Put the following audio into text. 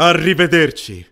Arrivederci.